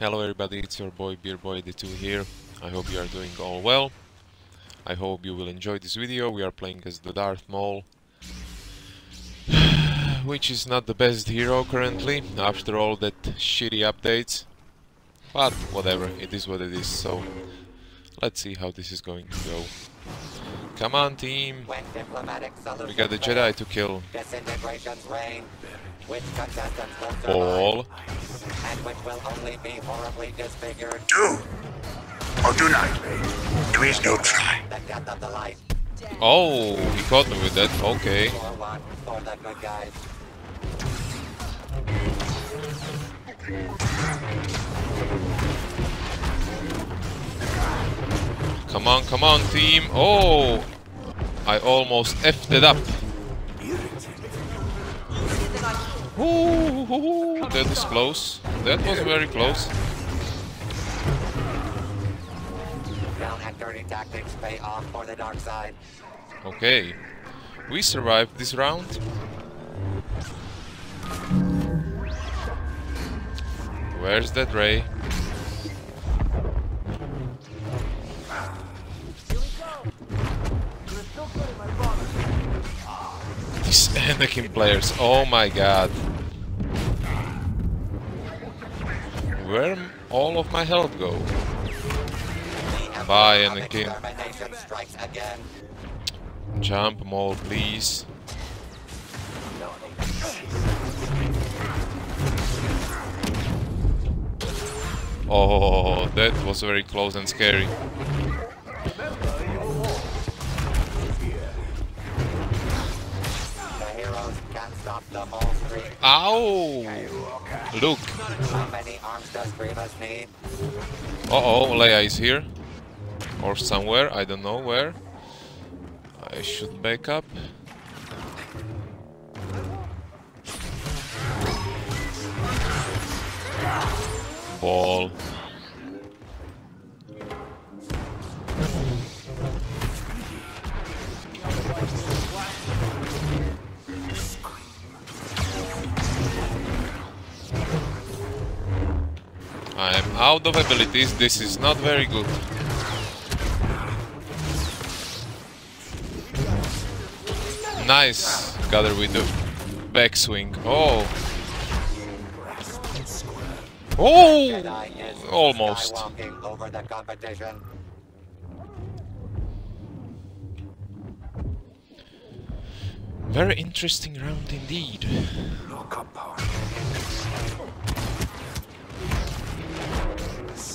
Hello everybody, it's your boy Beerboy2 here. I hope you are doing all well. I hope you will enjoy this video. We are playing as the Darth Maul, which is not the best hero currently, after all that shitty updates. But whatever, it is what it is, so let's see how this is going to go. Come on team! We got the Jedi to kill. Reign. Which will? All. And which will only be horribly disfigured. Do or do not. There is no try. The death of the light. Oh, he caught me with that, okay. For the good guys. Come on, come on, team. Oh! I almost effed it up. Ooh, that is close. That was very close. Down and dirty tactics pay off for the dark side. Okay. We survived this round. Where's that Rey? Anakin players, oh my god. Where all of my health go? Bye, Anakin. Jump Maul, please. Oh, that was very close and scary. Ow! Look. Need? Uh-oh, Leia is here. Or somewhere, I don't know where. I should back up. Ball. Out of abilities, this is not very good. Nice! Got her with the backswing. Oh! Oh! Almost. Very interesting round indeed.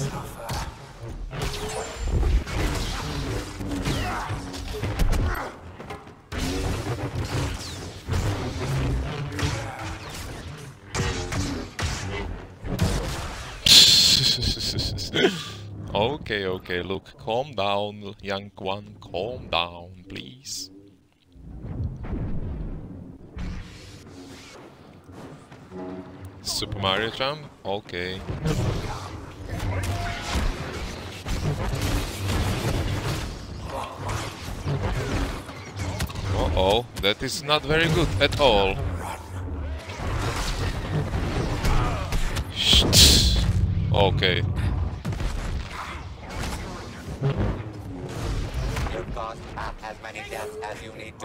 Okay, okay, look, calm down, young one, calm down, please. Super Mario Jump? Okay. Oh, that is not very good at all. Okay.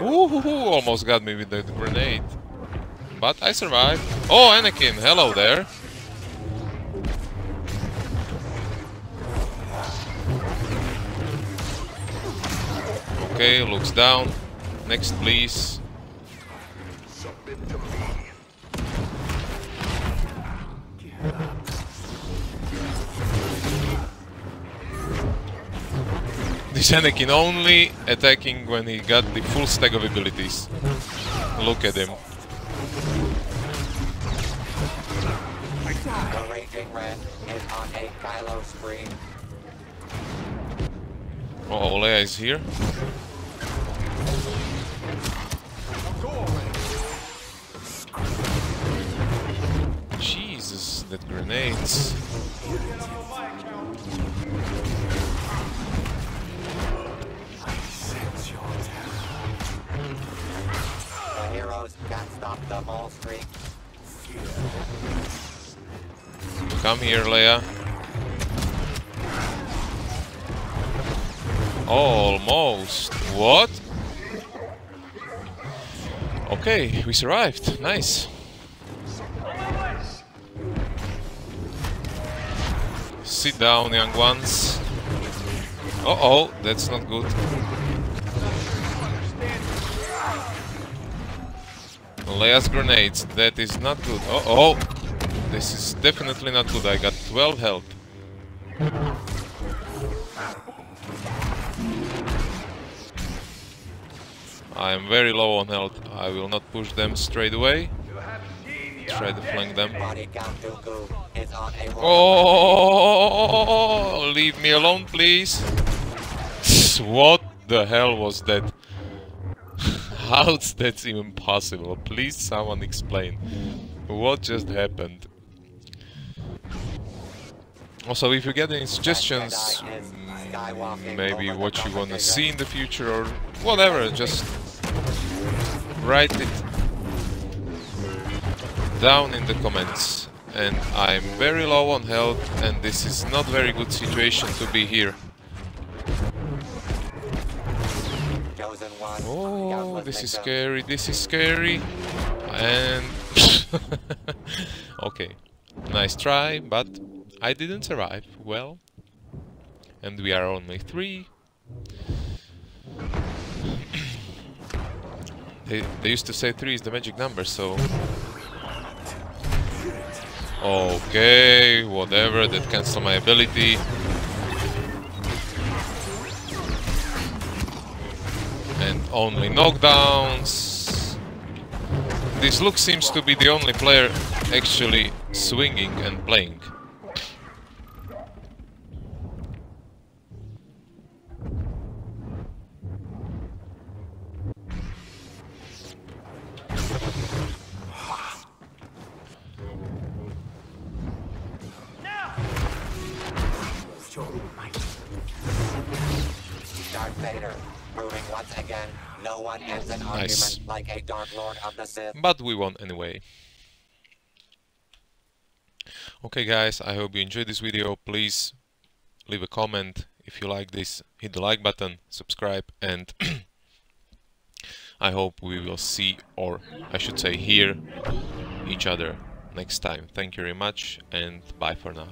Ooh, almost got me with that grenade. But I survived. Oh, Anakin, hello there. Okay, looks down. Next, please. This Anakin only attacking when he got the full stack of abilities. Look at him. The Raging Red is on a Kylo. Oh, Leia is here. Jesus, that grenades. The Heroes can't stop the ball streak. Come here, Leia. Almost. What? Okay, we survived. Nice. Sit down, young ones. Uh-oh, that's not good. Leia's grenades, that is not good. Uh-oh! This is definitely not good, I got 12 health. I am very low on health. I will not push them straight away. Try to flank them. Oh, leave me alone, please. What the hell was that? How's that even possible? Please, someone explain. What just happened? Also, if you get any suggestions, mm, maybe what you wanna see in the future or whatever, just write it down in the comments. And I'm very low on health and this is not very good situation to be here. Oh, this is scary, this is scary. And... okay, nice try, but I didn't survive. Well, and we are only three. They, they used to say three is the magic number, so... Okay, whatever, that cancel my ability. and only knockdowns. This look seems to be the only player actually swinging and playing. Once again no one ends an Nice. argument like a Dark Lord of the Sith. But we won anyway. Okay guys, I hope you enjoyed this video. Please leave a comment if you like this, hit the like button, subscribe and I hope we will see or I should say hear each other next time. Thank you very much and bye for now.